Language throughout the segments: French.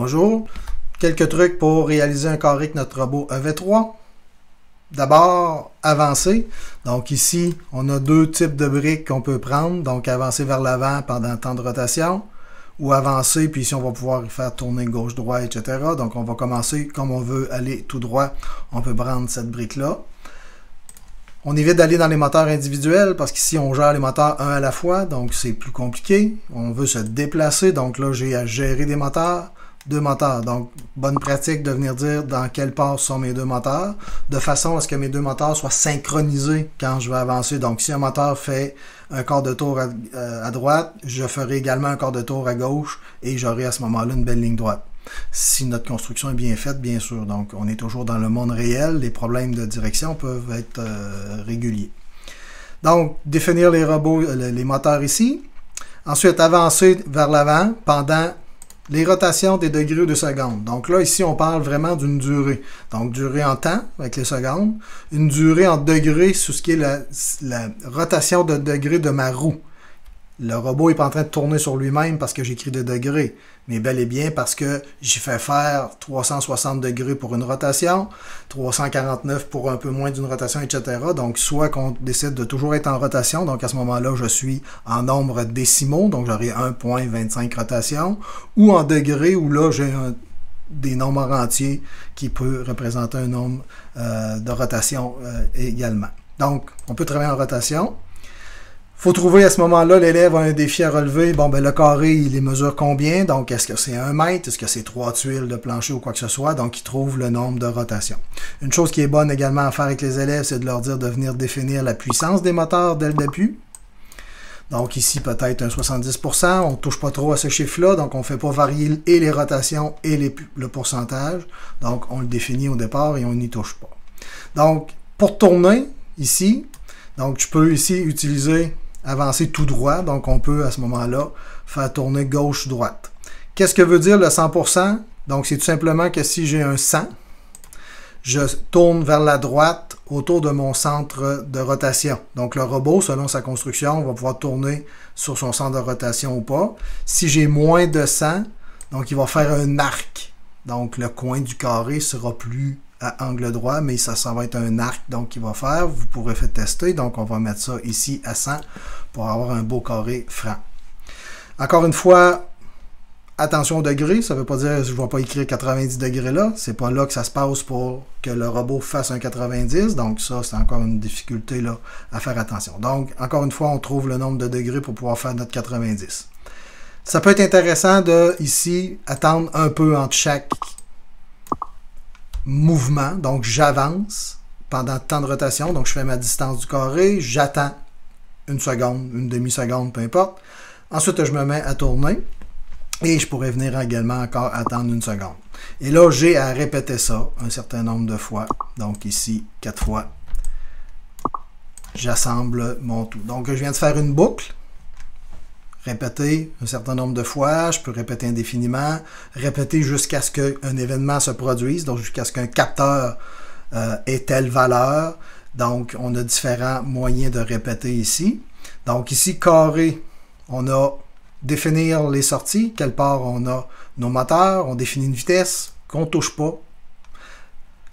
Bonjour. Quelques trucs pour réaliser un carré avec notre robot EV3. D'abord, avancer. Donc ici, on a deux types de briques qu'on peut prendre. Donc avancer vers l'avant pendant le temps de rotation ou avancer, puis ici on va pouvoir faire tourner gauche-droit, etc. Donc on va commencer comme on veut aller tout droit. On peut prendre cette brique-là. On évite d'aller dans les moteurs individuels parce qu'ici on gère les moteurs un à la fois, donc c'est plus compliqué. On veut se déplacer, donc là j'ai à gérer des moteurs deux moteurs. Donc, bonne pratique de venir dire dans quelle part sont mes deux moteurs, de façon à ce que mes deux moteurs soient synchronisés quand je vais avancer. Donc, si un moteur fait un quart de tour à, euh, droite, je ferai également un quart de tour à gauche et j'aurai à ce moment-là une belle ligne droite. Si notre construction est bien faite, bien sûr. Donc, on est toujours dans le monde réel. Les problèmes de direction peuvent être euh, réguliers. Donc, définir les robots, euh, les moteurs ici. Ensuite, avancer vers l'avant pendant les rotations des degrés de seconde. Donc là, ici, on parle vraiment d'une durée. Donc, durée en temps avec les secondes. Une durée en degrés sur ce qui est la, la rotation de degrés de ma roue. Le robot n'est pas en train de tourner sur lui-même parce que j'écris des degrés, mais bel et bien parce que j'ai fait faire 360 degrés pour une rotation, 349 pour un peu moins d'une rotation, etc. Donc, soit qu'on décide de toujours être en rotation, donc à ce moment-là, je suis en nombre décimaux, donc j'aurai 1.25 rotations, ou en degrés, où là, j'ai des nombres entiers qui peut représenter un nombre euh, de rotations euh, également. Donc, on peut travailler en rotation faut trouver à ce moment-là, l'élève a un défi à relever. Bon, ben le carré, il les mesure combien? Donc, est-ce que c'est un mètre? Est-ce que c'est trois tuiles de plancher ou quoi que ce soit? Donc, il trouve le nombre de rotations. Une chose qui est bonne également à faire avec les élèves, c'est de leur dire de venir définir la puissance des moteurs dès le début. Donc ici, peut-être un 70%. On ne touche pas trop à ce chiffre-là, donc on ne fait pas varier et les rotations et le pourcentage. Donc, on le définit au départ et on n'y touche pas. Donc, pour tourner, ici, donc je peux ici utiliser avancer tout droit. Donc, on peut à ce moment-là faire tourner gauche-droite. Qu'est-ce que veut dire le 100%? Donc, c'est tout simplement que si j'ai un 100, je tourne vers la droite autour de mon centre de rotation. Donc, le robot, selon sa construction, va pouvoir tourner sur son centre de rotation ou pas. Si j'ai moins de 100, donc il va faire un arc. Donc, le coin du carré sera plus à angle droit, mais ça, ça va être un arc donc qui va faire. Vous pourrez faire tester. Donc, on va mettre ça ici à 100 pour avoir un beau carré franc. Encore une fois, attention au degré. Ça ne veut pas dire je ne vais pas écrire 90 degrés là. C'est pas là que ça se passe pour que le robot fasse un 90. Donc, ça, c'est encore une difficulté là, à faire attention. Donc, encore une fois, on trouve le nombre de degrés pour pouvoir faire notre 90. Ça peut être intéressant de, ici, attendre un peu entre chaque mouvement. Donc, j'avance pendant temps de rotation. Donc, je fais ma distance du carré. J'attends une seconde, une demi-seconde, peu importe. Ensuite, je me mets à tourner. Et je pourrais venir également encore attendre une seconde. Et là, j'ai à répéter ça un certain nombre de fois. Donc ici, quatre fois. J'assemble mon tout. Donc, je viens de faire une boucle répéter un certain nombre de fois, je peux répéter indéfiniment, répéter jusqu'à ce qu'un événement se produise, donc jusqu'à ce qu'un capteur euh, ait telle valeur. Donc, on a différents moyens de répéter ici. Donc, ici, carré, on a définir les sorties, quelle part on a nos moteurs, on définit une vitesse qu'on ne touche pas.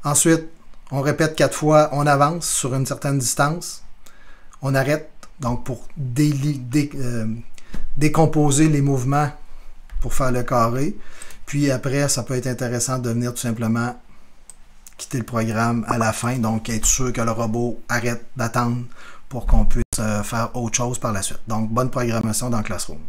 Ensuite, on répète quatre fois, on avance sur une certaine distance, on arrête, donc pour dé, euh, décomposer les mouvements pour faire le carré. Puis après, ça peut être intéressant de venir tout simplement quitter le programme à la fin, donc être sûr que le robot arrête d'attendre pour qu'on puisse euh, faire autre chose par la suite. Donc, bonne programmation dans Classroom.